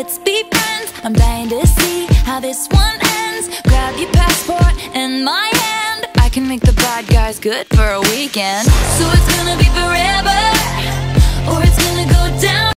let's be friends. I'm dying to see how this one ends. Grab your passport and my hand. I can make the bad guys good for a weekend. So